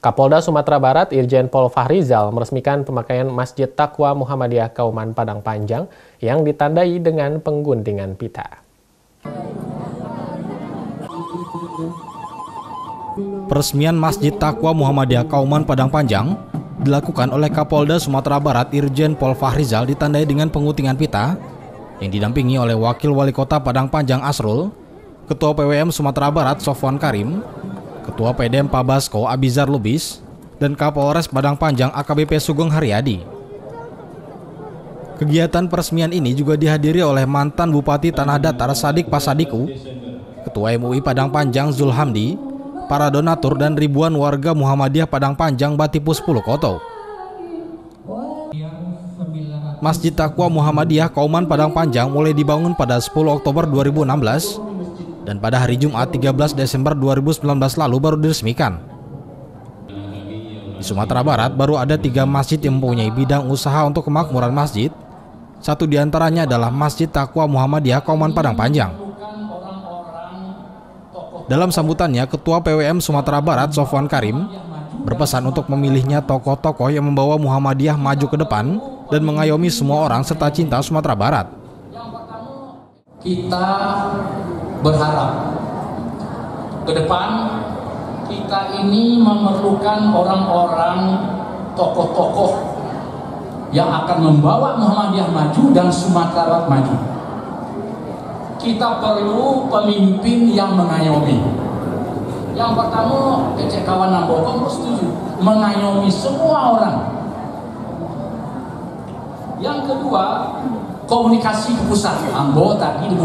Kapolda Sumatera Barat Irjen Pol Fahrizal meresmikan pemakaian Masjid Takwa Muhammadiyah Kauman Padang Panjang yang ditandai dengan pengguntingan pita. Peresmian Masjid Takwa Muhammadiyah Kauman Padang Panjang dilakukan oleh Kapolda Sumatera Barat Irjen Pol Fahrizal ditandai dengan pengutingan pita yang didampingi oleh Wakil Wali Kota Padang Panjang Asrul, Ketua PWM Sumatera Barat Sofwan Karim, Ketua PDM Pabasko Abizar Lubis, dan Kapolres Padang Panjang AKBP Sugeng Haryadi. Kegiatan peresmian ini juga dihadiri oleh mantan Bupati Tanah Datar Sadik Pasadiku, Ketua MUI Padang Panjang Zulhamdi, para donatur dan ribuan warga Muhammadiyah Padang Panjang Batipus 10 Koto. Masjid Takwa Muhammadiyah Kauman Padang Panjang mulai dibangun pada 10 Oktober 2016 dan pada hari Jumat 13 Desember 2019 lalu baru diresmikan. Di Sumatera Barat baru ada tiga masjid yang mempunyai bidang usaha untuk kemakmuran masjid. Satu di antaranya adalah Masjid Takwa Muhammadiyah Kauman Padang Panjang. Dalam sambutannya, Ketua PWM Sumatera Barat Sofwan Karim berpesan untuk memilihnya tokoh-tokoh yang membawa Muhammadiyah maju ke depan dan mengayomi semua orang serta cinta Sumatera Barat. Kita berharap ke depan kita ini memerlukan orang-orang tokoh-tokoh yang akan membawa Muhammadiyah maju dan Sumatera Barat maju. Kita perlu pemimpin yang mengayomi. Yang pertama, kecek kawan Nambokong setuju, mengayomi semua orang. Yang kedua, komunikasi ke pusat. Ambo tadi di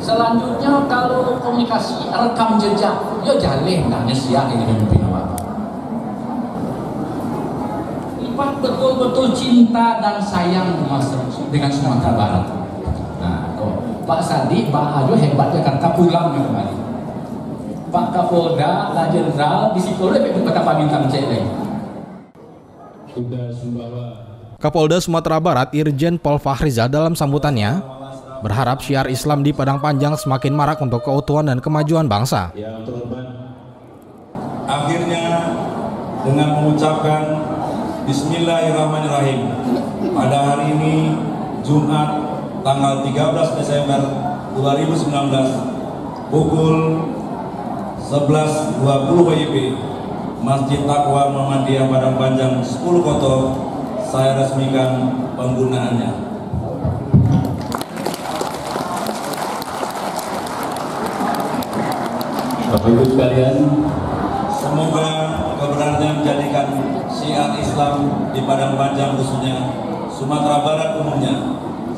Selanjutnya kalau komunikasi rekam jejak, ya jaleh nanya siap ini pemimpin awak. Empat betul-betul cinta dan sayang dengan Sumatera Barat. Nah, kok Pak Sadi, Pak Ajo hebatnya kata pulang kembali. Pak Kapolda, La Jenderal, di situ lebih kata Pak Bintang Cele. Kapolda Sumatera Barat Irjen Pol Fahrizal dalam sambutannya berharap syiar Islam di Padang Panjang semakin marak untuk keutuhan dan kemajuan bangsa. Akhirnya dengan mengucapkan Bismillahirrahmanirrahim pada hari ini Jumat tanggal 13 Desember 2019 pukul 11.20 WIB Masjid Takwa Muhammadiyah Padang Panjang 10 Koto saya resmikan penggunaannya. Bapak Ibu sekalian, Semoga keberanian menjadikan syiar Islam di Padang Panjang khususnya Sumatera Barat umumnya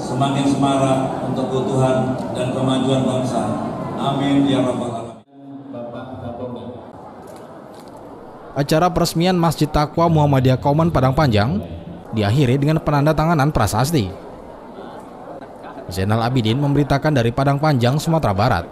semakin semarak untuk keutuhan dan kemajuan bangsa. Amin ya rabbal alamin. Acara peresmian Masjid Takwa Muhammadiyah Kauman Padang Panjang diakhiri dengan penandatanganan prasasti. Zainal Abidin memberitakan dari Padang Panjang, Sumatera Barat.